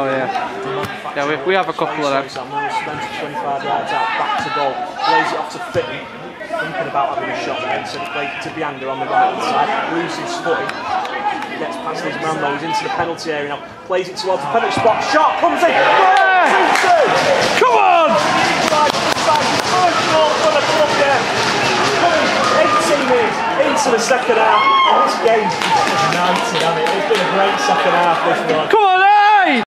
Oh yeah. Yeah, we, we have a couple of them. 25 yards out, back to goal, plays it off to Fitton, thinking about having a shot there, so play to Biander on the right hand side, loses footing, gets past his man though, he's into the penalty area now, plays it towards the penalty spot, shot comes in, yeah! 2-2! Come on! First goal for the club there, 18 minutes into the second half, and this game is 90, it? It's been a great second half, this one.